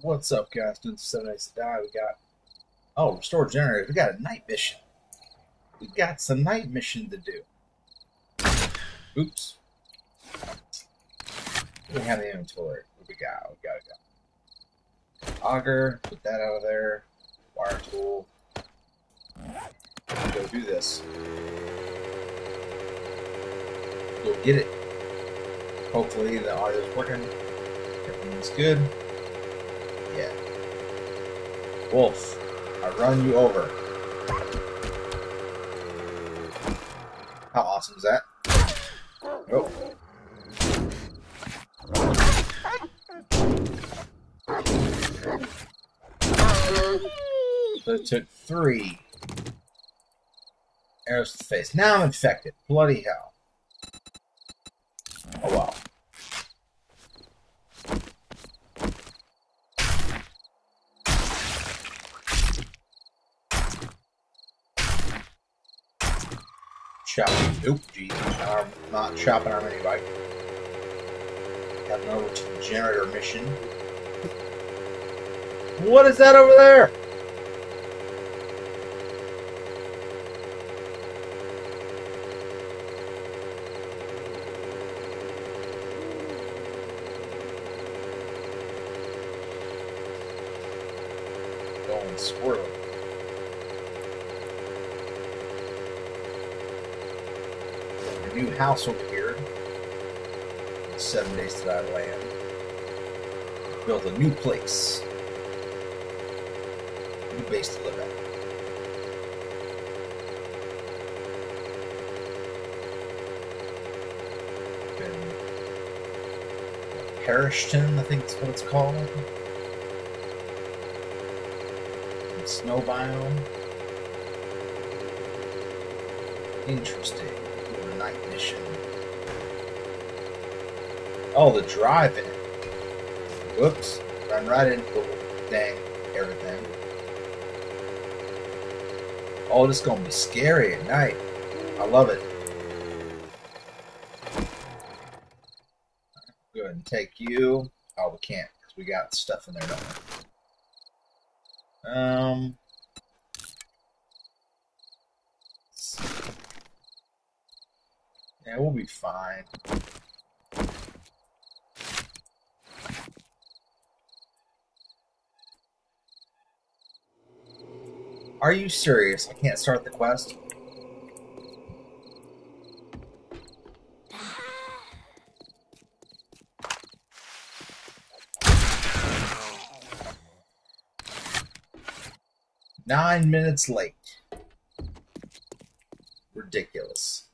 What's up, guys? Doing seven days to die. We got oh, restore generator. We got a night mission. We got some night mission to do. Oops. We have the inventory. What we got? We got to go. Auger. Put that out of there. Wire tool. Go do this. Go get it. Hopefully the audio's working. Everything's good. Yeah. Wolf, I run you over. How awesome is that? Oh. So it took three arrows to the face. Now I'm infected. Bloody hell. Oh wow. Geez. I'm not shopping on any bike. Heading over to the generator mission. What is that over there? Going squirrel. New house over here. Seven days to die land. Built a new place. New base to live at. Parishton, I think is what it's called. Snow biome. Interesting. Mission. Oh, the driving. Whoops. Run right into the dang everything. Oh, this is gonna be scary at night. I love it. Go ahead and take you. Oh, we can't because we got stuff in there, don't we? Um. Yeah, we'll Are you serious? I can't start the quest? Nine minutes late. Ridiculous.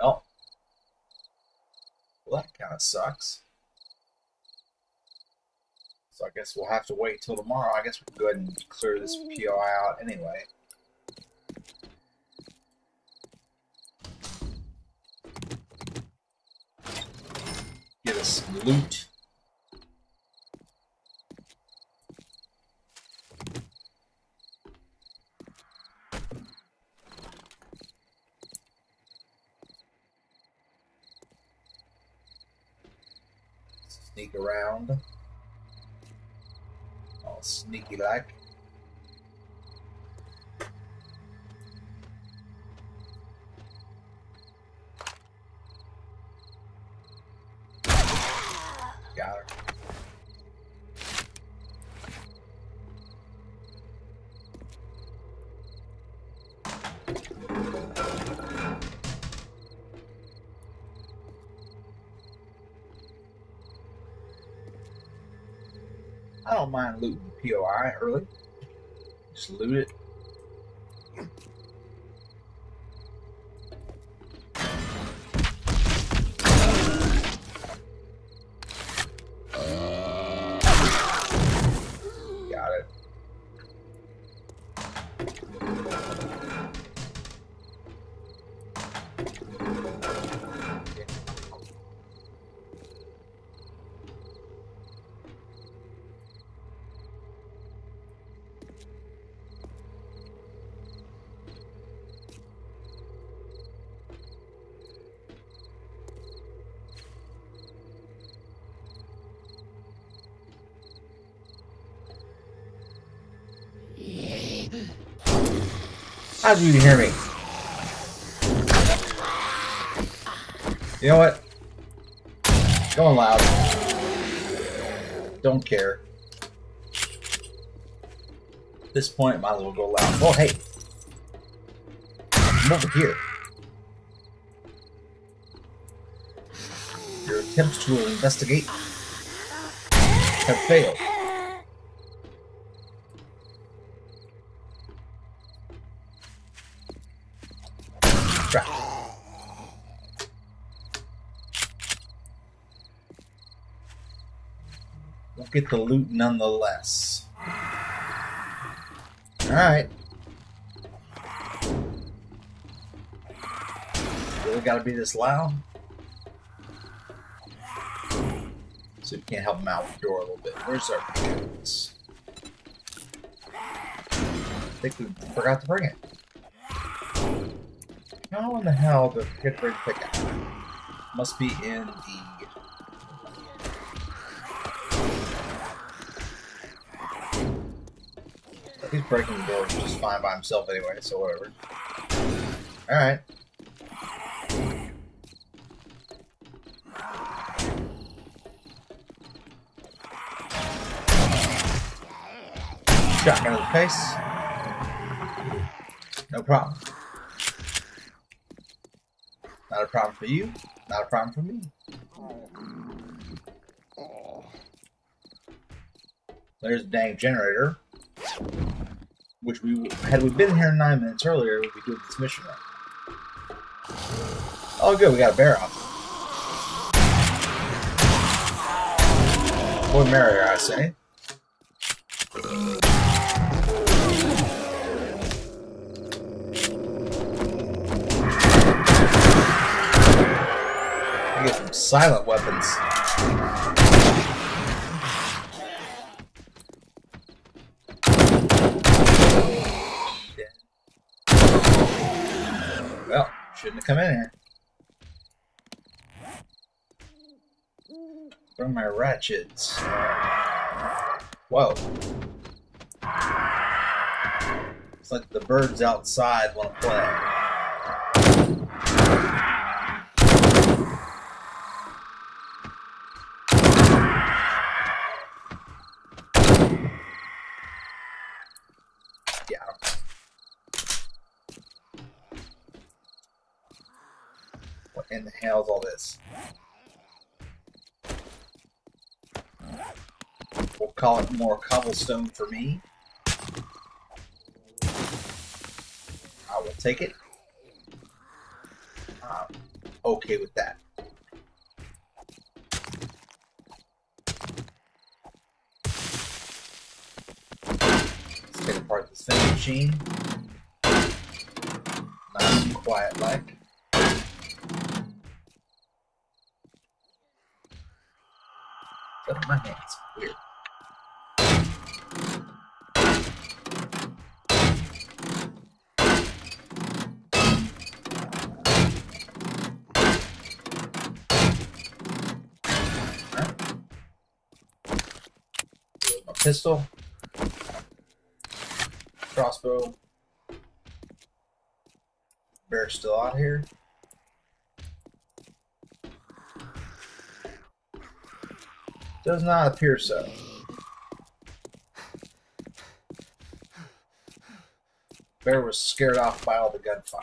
Well, well that kind of sucks. So I guess we'll have to wait till tomorrow. I guess we can go ahead and clear this POI out anyway. Get us loot. Sneak around all sneaky POI early. Just loot it. How do you hear me? You know what? Going loud. Don't care. At this point, might as well go loud. Oh, hey. I'm over here. Your attempts to investigate have failed. We'll get the loot nonetheless. Alright. Really gotta be this loud? So we can't help him out with the door a little bit. Where's our pickaxe? I think we forgot to bring it. How in the hell did we get bring pickaxe? Must be in the He's breaking the door just fine by himself anyway, so whatever. Alright. Shotgun to the face. No problem. Not a problem for you, not a problem for me. There's the dang generator. Which we had we been here nine minutes earlier, we'd be doing this mission right. Oh good, we got a bear off. Boy, merrier, I say. I get some silent weapons. Well, come in here. Bring my ratchets. Whoa. It's like the birds outside want to play. In the all this? We'll call it more cobblestone for me. I will take it. I'm okay with that. Let's take apart this vending machine. Nice and quiet like. My hands. Weird. My pistol. Crossbow. Bear still out here. Does not appear so. Bear was scared off by all the gunfire.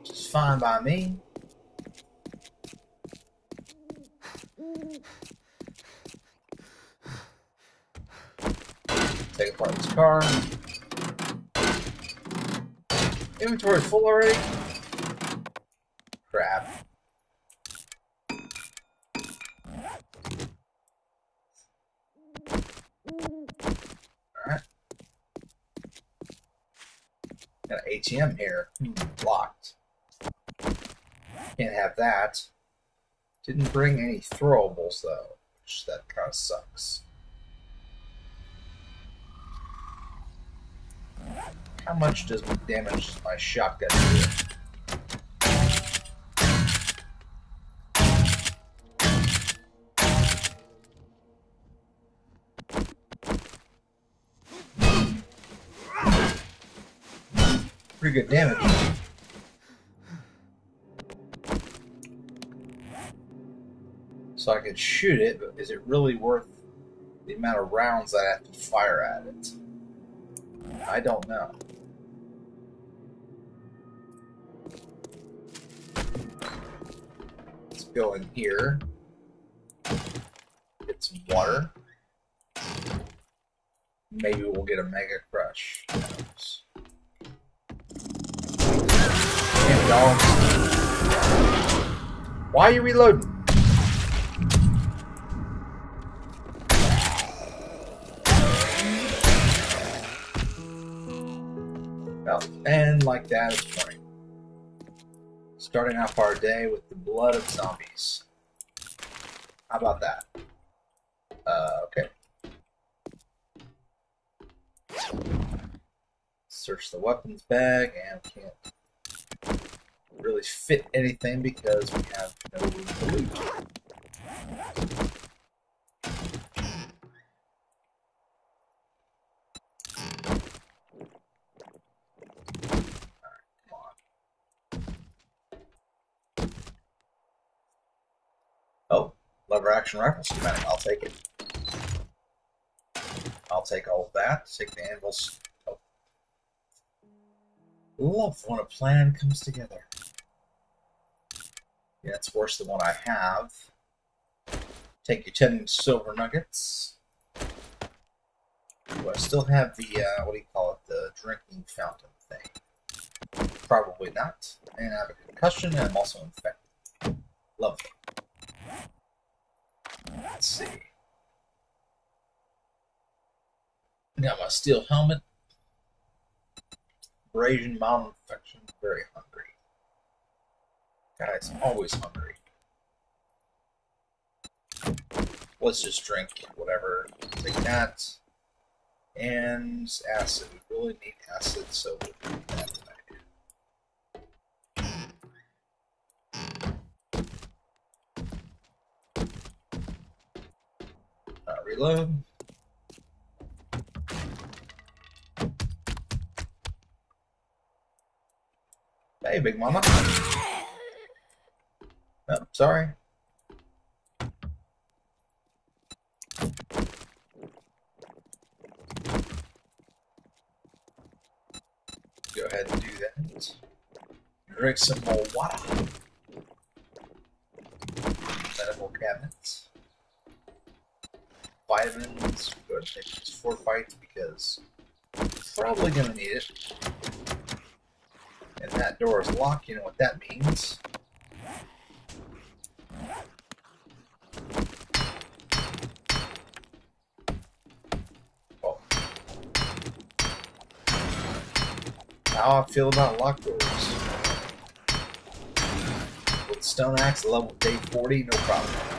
Which is fine by me. Take apart this car. Inventory full already? crap. Alright. Got an ATM here. Locked. Can't have that. Didn't bring any throwables though, which that kind of sucks. How much does damage my shotgun do? Pretty good damage. So I can shoot it, but is it really worth the amount of rounds I have to fire at it? I don't know. Let's go in here. Get some water. Maybe we'll get a Mega Crush. Why are you reloading? Well, and like that, it's morning. Starting off our day with the blood of zombies. How about that? Uh, okay. Search the weapons bag and can't really fit anything because we have no loot. Oh, lever action rifle schematic. I'll take it. I'll take all of that. Take the anvils. Oh. Love when a plan comes together. Yeah, it's worse than what I have. Take your 10 silver nuggets. Do I still have the, uh, what do you call it, the drinking fountain thing? Probably not. And I have a concussion and I'm also infected. Lovely. Let's see. Got my steel helmet. Abrasion, mild infection, very hungry. Guys, always hungry. Let's just drink whatever. Take that. And acid. We really need acid, so we'll do that tonight. Reload. Hey, Big Mama. Oh, sorry. Go ahead and do that. Drink some more water. Medical cabinets. Vitamins. Go ahead and take just four bites because probably gonna need it. And that door is locked, you know what that means. How I feel about lock doors. With Stone Axe level day 40, no problem.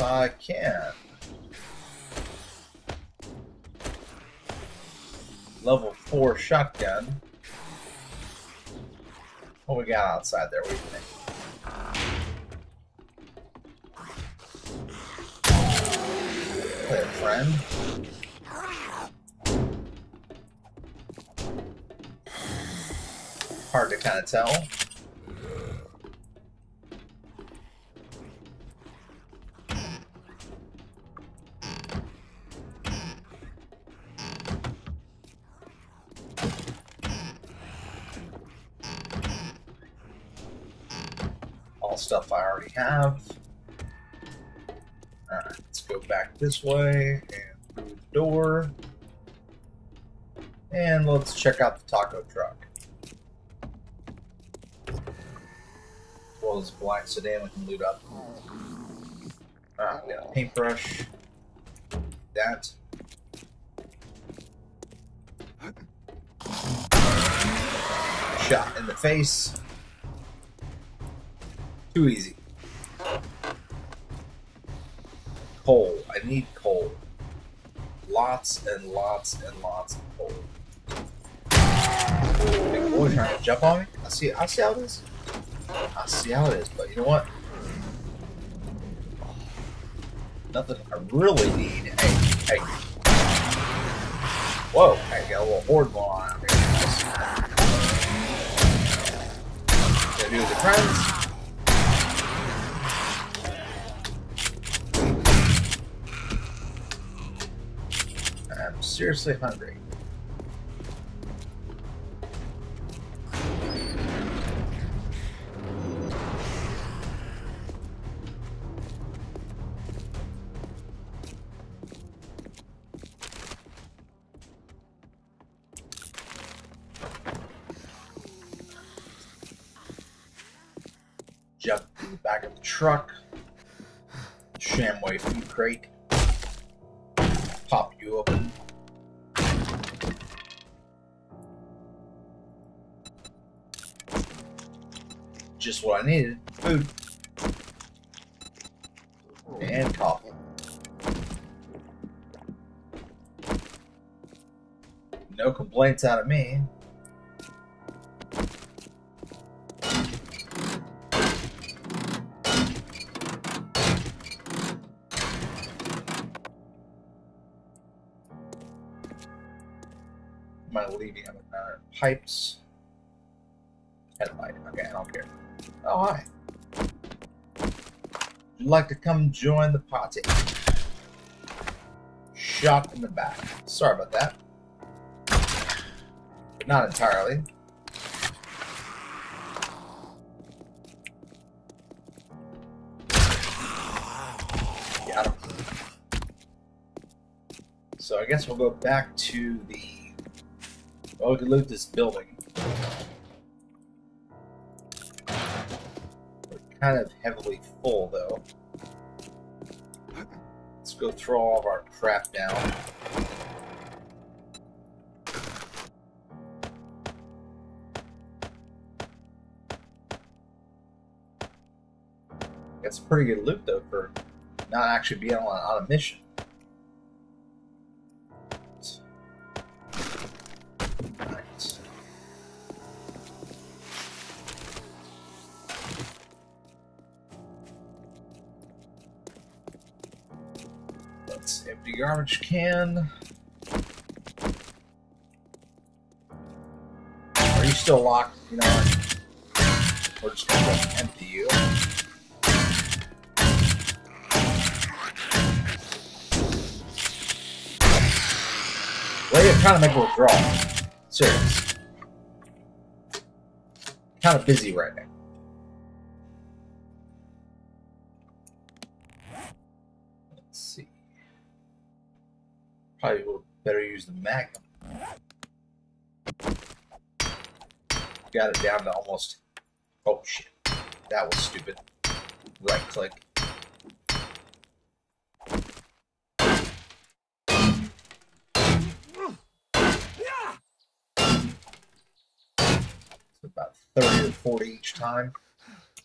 I can. Level 4 shotgun. What we got outside there? What do you friend. Hard to kind of tell. All stuff I already have. Alright, let's go back this way and through the door. And let's check out the taco truck. well as black sedan we can loot up. Ah, we got a paintbrush. That. Shot in the face. Too easy. Coal. I need coal. Lots and lots and lots of coal. Big boy trying to jump on me. I see. I see how it is. I see how it is. But you know what? Nothing I really need. Hey, hey. Whoa! I got a little horde going on out here. Gonna do the friends. Seriously hungry. Jump back of the truck. Shamway food crate. What I needed. Food. And coffee. No complaints out of me. Am I leaving uh, pipes? Oh, hi. Would like to come join the party? Shot in the back. Sorry about that. Not entirely. So I guess we'll go back to the well, we can loot this building. Kind of heavily full, though. Let's go throw all of our crap down. That's a pretty good loot, though, for not actually being on, on a mission. Garbage can. Are you still locked? You know what? We're just gonna go empty you. Well, you're trying to make a withdrawal. Serious. Kind of busy right now. Probably will better use the Magnum. Got it down to almost. Oh shit. That was stupid. Right click. about 30 or 40 each time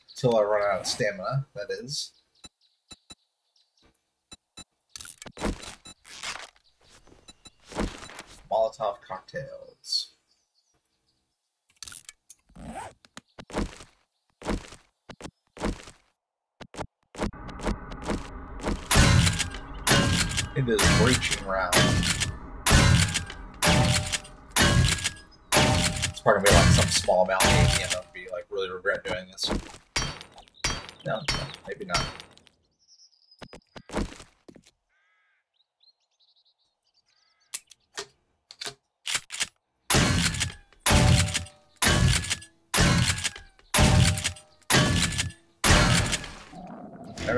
until I run out of stamina, that is. Molotov cocktails. It is breaching round. It's probably gonna be like some small amount of ATM. I'd be like really regret doing this. No, maybe not.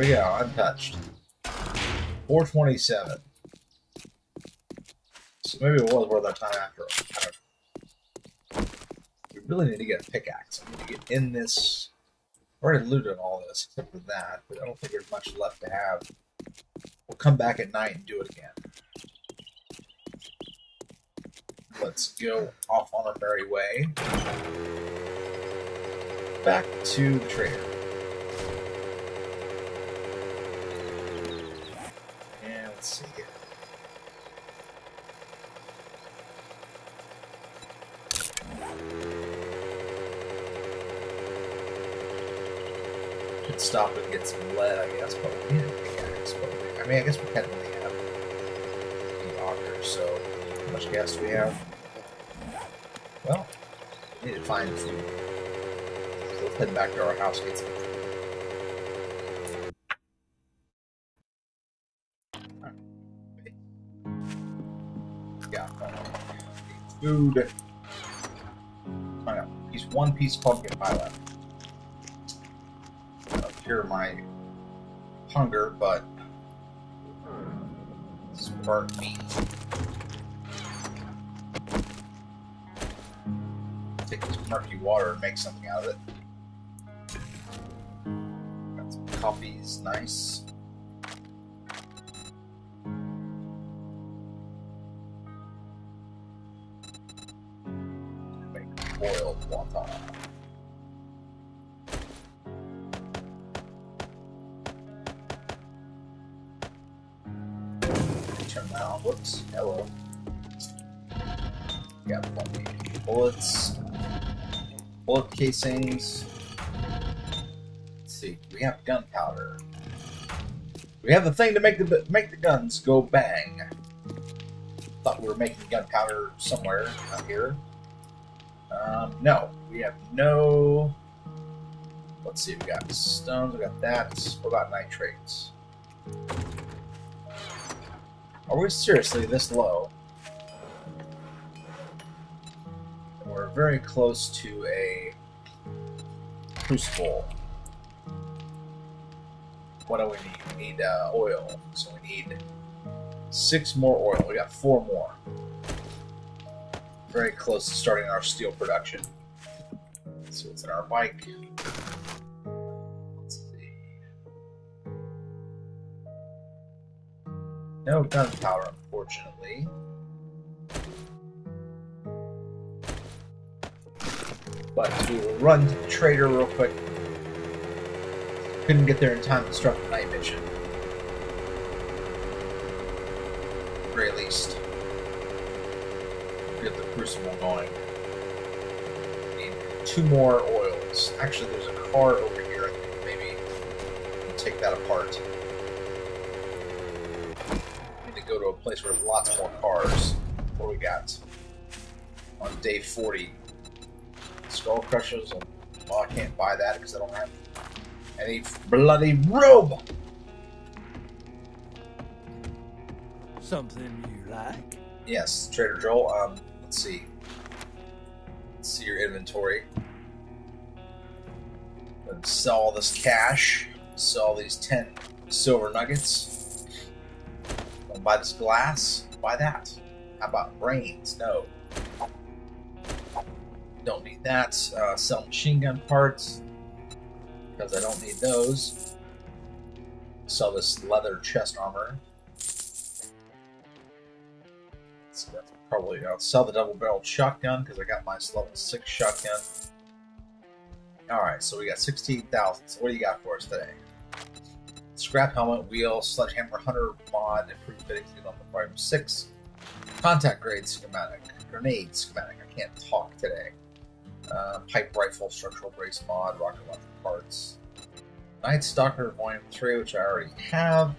We go, untouched. 427. So maybe it was worth our time after all. We really need to get a pickaxe. I need to get in this I Already looted all this except for that, but I don't think there's much left to have. We'll come back at night and do it again. Let's go off on our merry way. Back to the trader. And let's see here. Could stop and get some lead, I guess, but we a pickaxe. But we, I mean, I guess we technically have the auger, so how much gas do we have? Well, we need to find food. Let's head back to our house and get some food. Food. Out. Piece one piece pumpkin pie. That'll cure my hunger, but burnt meat. Take this murky water and make something out of it. Got some coffee's nice. Boiled wonton. Turn that on. Whoops. Hello. We got plenty. Bullets. Bullet casings. Let's see. We have gunpowder. We have the thing to make the make the guns go bang. Thought we were making gunpowder somewhere out here. Um, no, we have no. Let's see. We got stones. We got that. What about nitrates? Are we seriously this low? We're very close to a crucible. What do we need? We need uh, oil. So we need six more oil. We got four more. Very close to starting our steel production. Let's see what's in our bike. Let's see. No gunpowder, unfortunately. But we will run to the trader real quick. Couldn't get there in time to start the night mission. At the Get the crucible going. Need two more oils. Actually, there's a car over here. I think maybe we can take that apart. Need to go to a place where there's lots more cars. What do we got? On day 40. Skull Crushers. And, well, I can't buy that because I don't have any bloody robe. Something you like? Yes, Trader Joel. Um, let's see. Let's see your inventory. And sell all this cash. Sell these ten silver nuggets. Wanna buy this glass. Buy that. How about brains? No. Don't need that. Uh, sell machine gun parts because I don't need those. Sell this leather chest armor. Probably I'll sell the double barreled shotgun because I got my level six shotgun. Alright, so we got sixteen thousand. So what do you got for us today? Scrap helmet, wheel, sledgehammer hunter mod, improved fittings on the Prime 6. Contact grade schematic, grenade schematic. I can't talk today. Uh, pipe rifle, structural brace mod, rocket launcher parts. Night Stalker Volume 3, which I already have.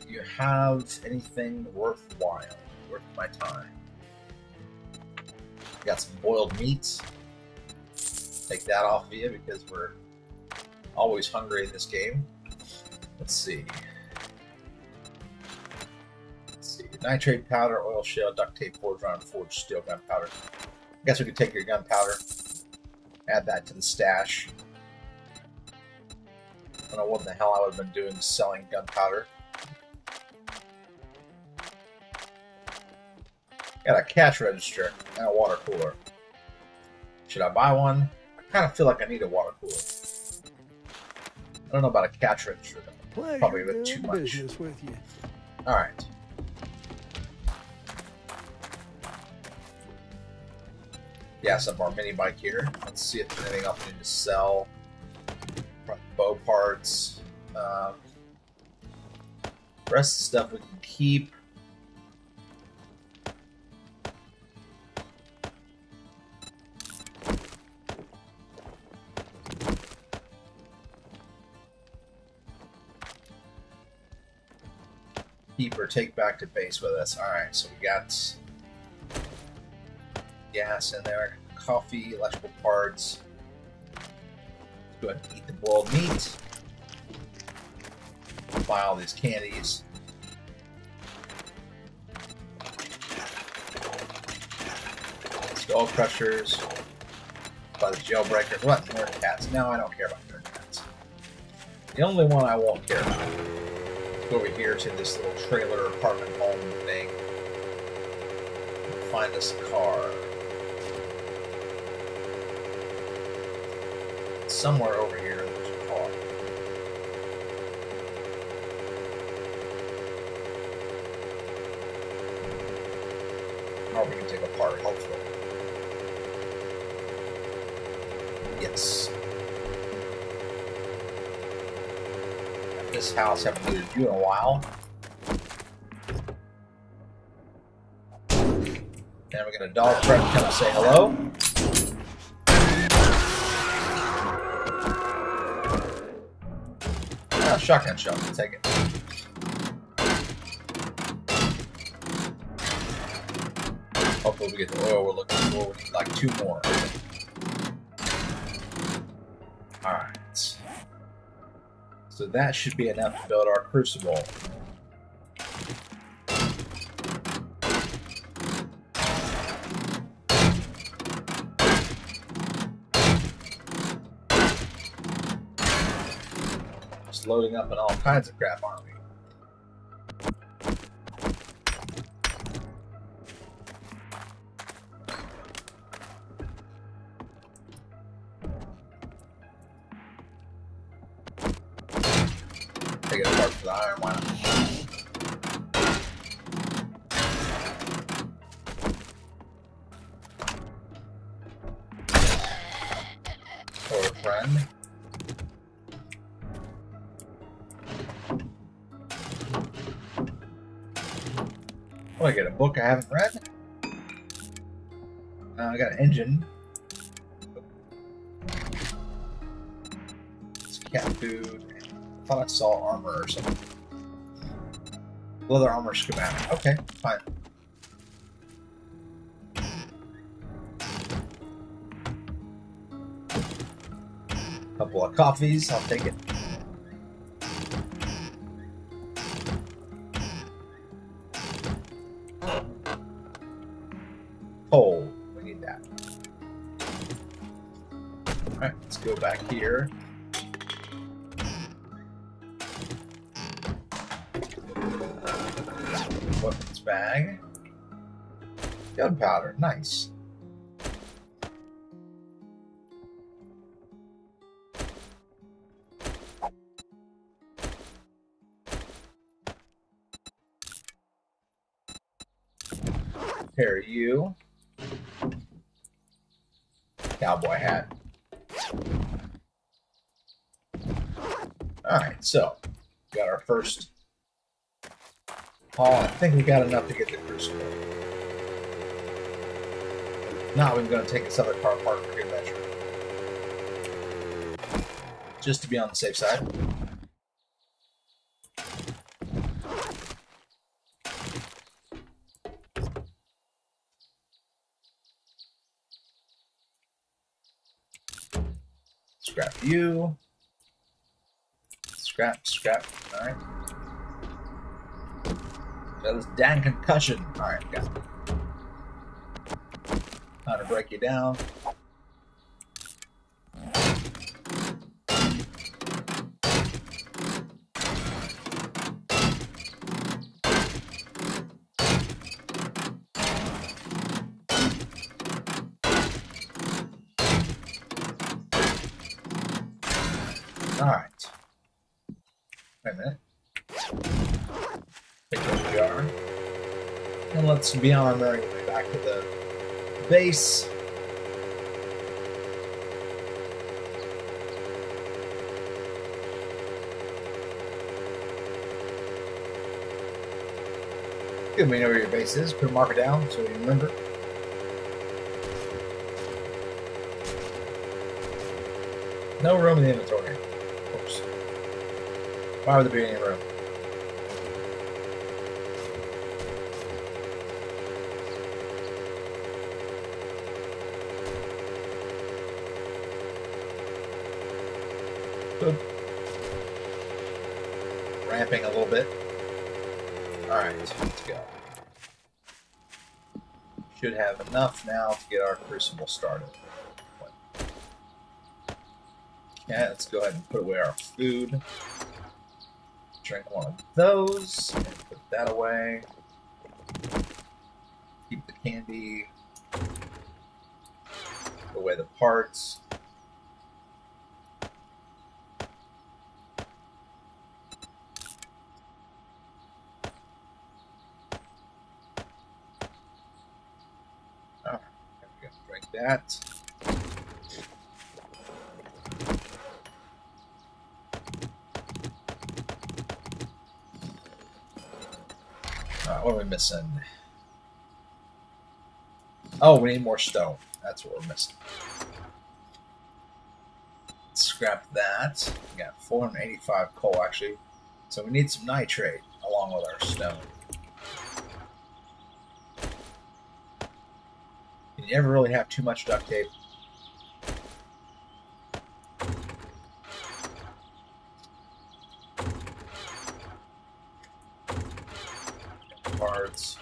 Do you have anything worthwhile, worth my time? Got some boiled meat. Take that off of you because we're always hungry in this game. Let's see. Let's see. Nitrate powder, oil shell, duct tape, forge round, forged steel gunpowder. I guess we could take your gunpowder, add that to the stash. I don't know what the hell I would have been doing selling gunpowder. Got a cash register and a water cooler. Should I buy one? I kind of feel like I need a water cooler. I don't know about a cartridge. Pleasure Probably a bit too much. business with you. All right. Yeah, some our mini bike here. Let's see if there's anything else we need to sell. Bow parts. Um, rest of the stuff we can keep. Keep or take back to base with us. Alright, so we got gas in there, coffee, electrical parts. Go ahead and eat the boiled meat. Buy all these candies. Skull crushers. Buy the jailbreakers. What? Nerd Tats. No, I don't care about nerd tats. The only one I won't care about. Over here to this little trailer apartment home thing. Find us a car. somewhere over here there's a car. Or we can take apart, hopefully. Yes. This house, haven't visited you in a while. Then we got a dog friend come and say hello. Ah, shotgun shot. Take it. Hopefully we get the oil we're looking for. We need like two more. So that should be enough to build our crucible. Just loading up on all kinds of crap, aren't we? Book I haven't read. Uh, I got an engine. It's cat food. I thought I saw armor or something. Leather armor schematic. Okay, fine. Couple of coffees. I'll take it. Here. Weapons bag. Gunpowder. Nice. Pair you. Cowboy hat. Alright, so got our first haul. I think we got enough to get the crucible. Now we're going to take this other car apart for good measure. Just to be on the safe side. Scrap you. Scrap, scrap. Alright. Got this dang concussion. Alright, got it. How to break you down. Alright. Wait a minute. Jar. And let's be on our merry way back to the base. Good, we know where your base is. Put a marker down so we remember. No room in the inventory. Course. Why would there be any room? Good. Ramping a little bit. Should have enough now to get our crucible started. Okay, let's go ahead and put away our food. Drink one of those, and put that away. Keep the candy. Put away the parts. Alright, there we go. Drink that. Alright, what are we missing? Oh, we need more stone. That's what we're missing. Scrap that. We got 485 coal, actually. So we need some nitrate along with our stone. You ever really have too much duct tape? Parts.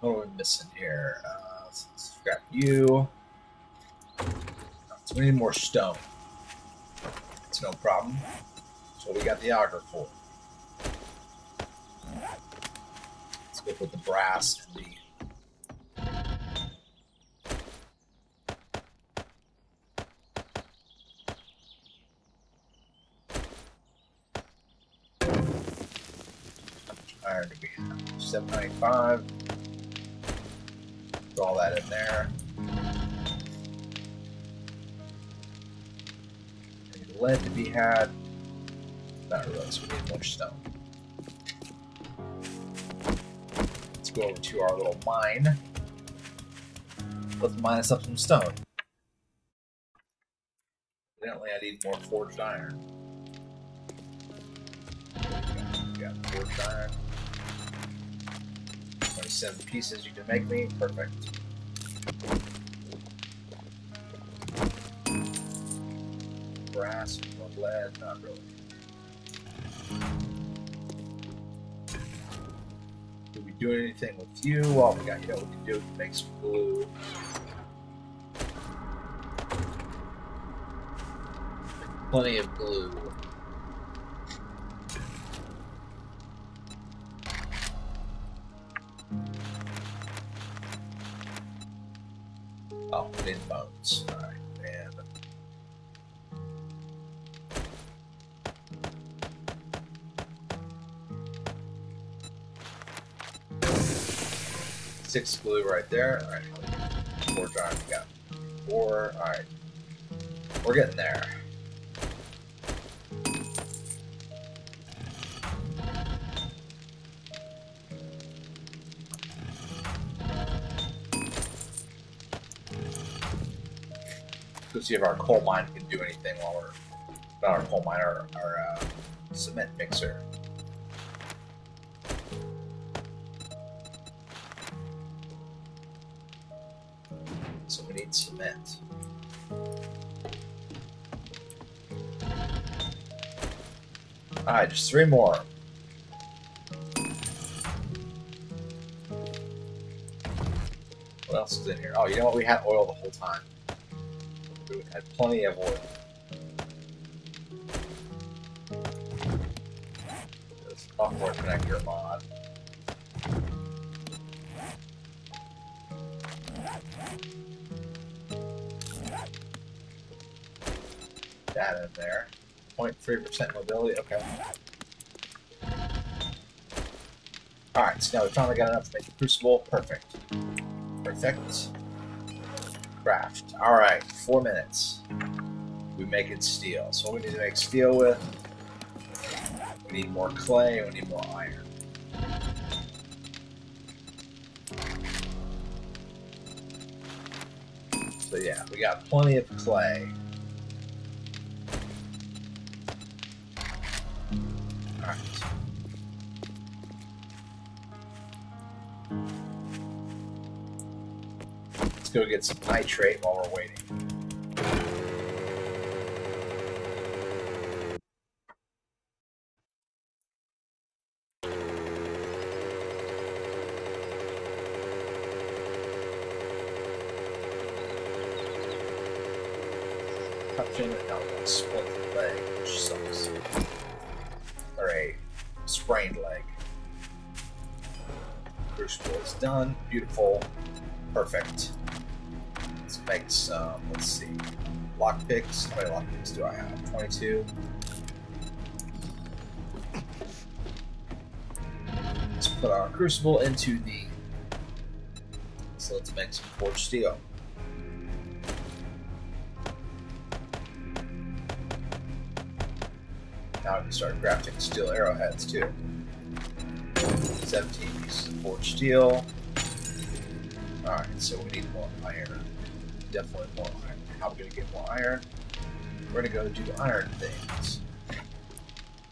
What are we missing here? Uh, scrap you. So we need more stone. No problem. So we got the auger for. Let's go with the brass and the iron we have? 795. Put all that in there. Lead to be had? Not really, so we need more stone. Let's go over to our little mine. Let's mine us up some stone. Evidently, I need more forged iron. Got forged iron. 27 pieces you can make me. Perfect. Brass, more lead, not really. Did we do anything with you? Well, we got, you know, we can do is make some glue. Plenty of glue. Glue right there. Alright, four jar we got four. Alright. We're getting there. Let's see if our coal mine can do anything while we're not our coal mine, our, our uh, cement mixer. We need cement. Alright, just three more. What else is in here? Oh, you know what? We had oil the whole time. We had plenty of oil. There's software connector mod. That in there. 0.3% mobility, okay. Alright, so now we finally got enough to make the crucible. Perfect. Perfect. Craft. Alright, four minutes. We make it steel. So what we need to make steel with we need more clay, we need more iron. So yeah, we got plenty of clay. Go get some nitrate while we're waiting. touching it down a split leg, which sucks. Or a sprained leg. Crucible is done. Beautiful. Perfect. Let's um, let's see, lockpicks. How many lockpicks do I have? 22. Let's put our crucible into the. So let's make some forged steel. Now we can start crafting steel arrowheads too. 17 pieces of forged steel. Alright, so we need more iron. Definitely more iron. How are we gonna get more iron? We're gonna go do iron things.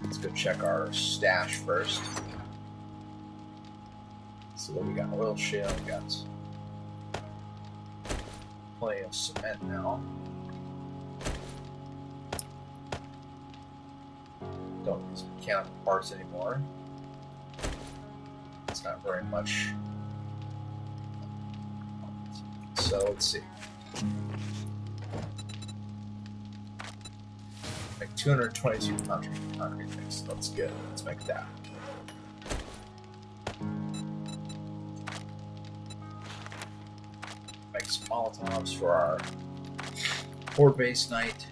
Let's go check our stash first. So what we got? Oil shale, we got plenty of cement now. don't use parts anymore. It's not very much. So let's see. Make 222 concrete, concrete mix. That's good. Let's make that. Make some Molotovs for our horde base night.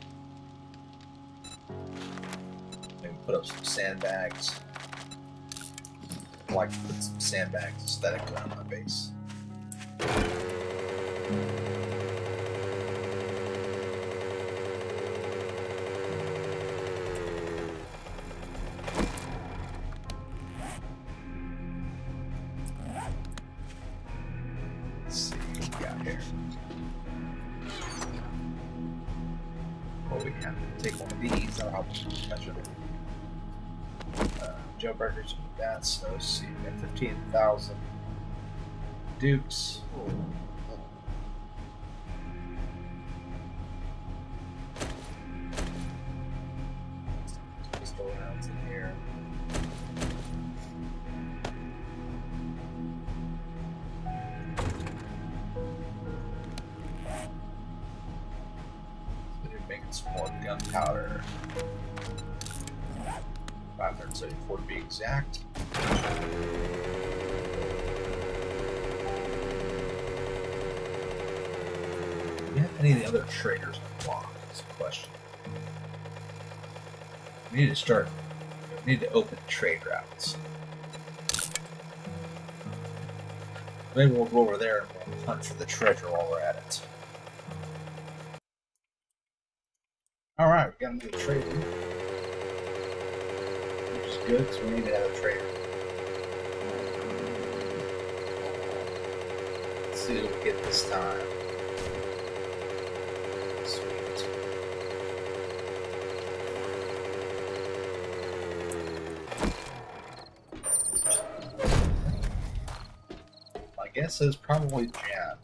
put up some sandbags. I like to put some sandbags aesthetic around my base. Gunpowder. 574 to be exact. Do have any of the other traders unlocked? That's a question. We need to start. We need to open trade routes. Maybe we'll go over there and hunt for the treasure while we're at it. Got another trade good because we need to have a trader. Let's see what we get this time. Sweet. My guess is probably Jen.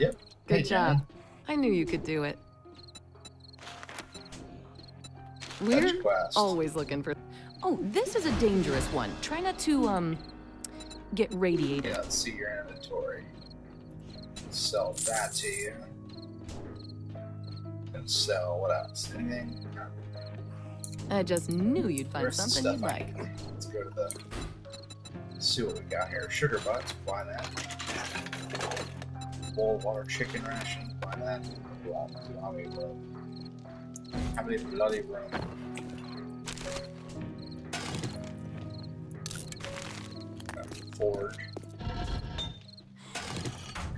Yep. Good Hey, job. Jen. I knew you could do it. We're quest. always looking for. Oh, this is a dangerous one. Try not to um get radiated. Yeah, let's see your inventory. Sell that to you. And sell what else? Anything? I just knew you'd find Where's something you'd I like. Let's go to the. See what we got here. Sugar butts, buy that. Bowl water chicken ration, buy that. Wow, how many room? Many bloody? Got Forge.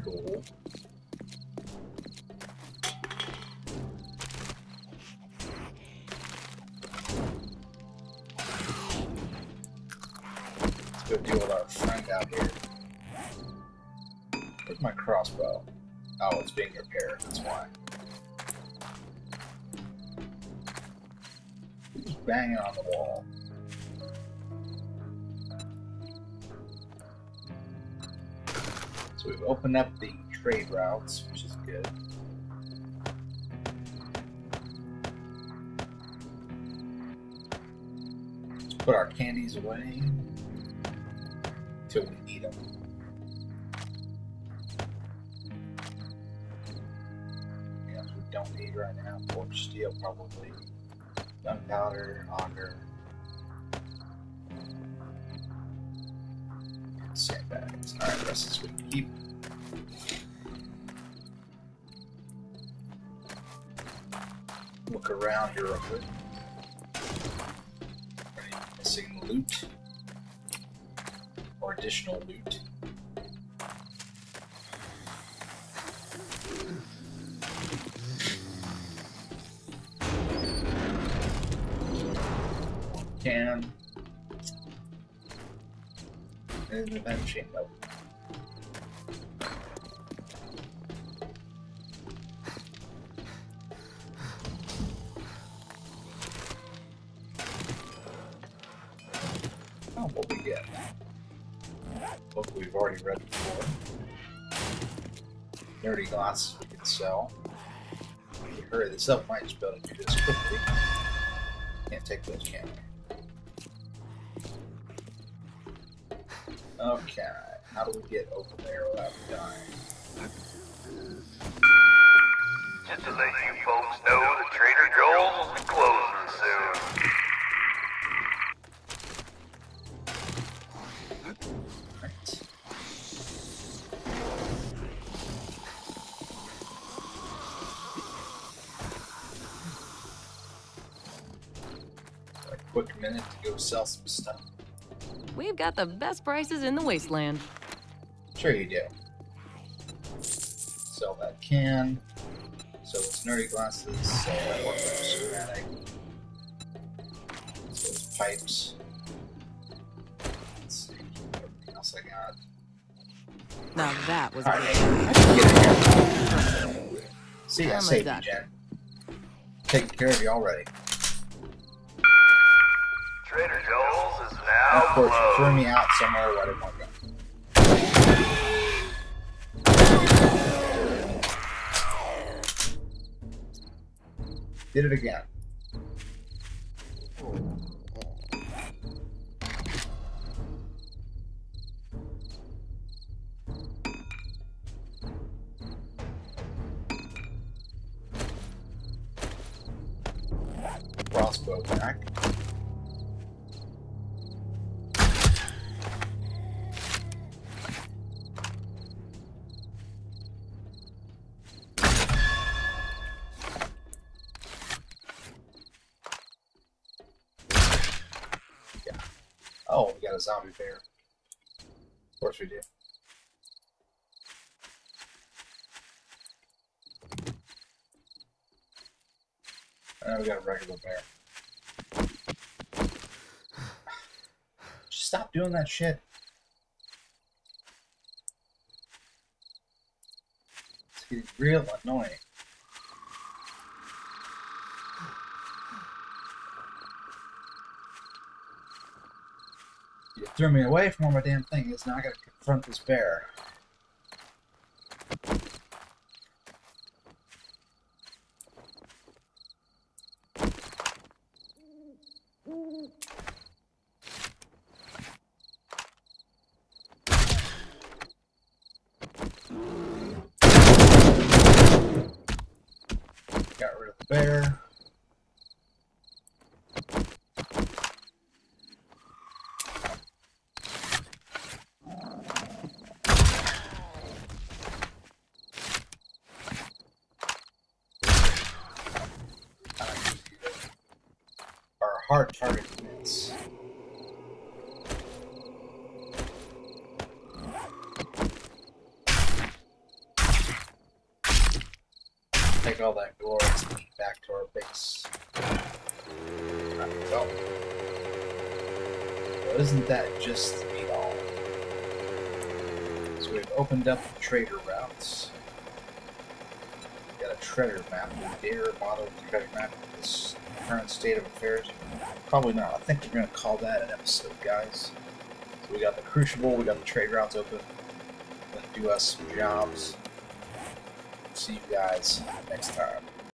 Cool. Let's go deal with our friend out here. Where's my crossbow? Oh, it's being repaired, that's why. Banging on the wall? So we've opened up the trade routes, which is good. Let's put our candies away until we need them. Don't need right now. Forged steel, probably. Gunpowder, auger. Sandbags. Alright, the rest this we can keep. Look around here real quick. Any missing loot? Or additional loot? Can. And an event chain note. Oh, what we get? Book we've already read before. Nerdy glasses we can sell. We hurry this up, might just be able to do this quickly. Can't take those, can? Okay, how do we get over there without dying? Just to let you folks know that Trader Joel's will be closing soon. Right. A quick minute to go sell some stuff. We've got the best prices in the wasteland. Sure you do. Sell that can. Sell those nerdy glasses. Sell that one schematic. Sell those pipes. Let's see. Everything else I got. Now that was. I get here. See, I a saved you. Jen. Taking care of you already. Trader Joel's is now of course, you threw me out somewhere go. Did it again. Crossbow back. A. Of course we do. And we got a regular bear. Just stop doing that shit. It's getting real annoying. You threw me away from where my damn thing is. Now I gotta confront this bear. hard target units. Take all that glorious meat back to our base. There we go. Well, isn't that just the meat all? Opened up trader routes. Got a treasure map. We dare bother with the map in this current state of affairs? Probably not. I think we're going to call that an episode, guys. So we got the Crucible, we got the trade routes open. Gonna do us some jobs. See you guys next time.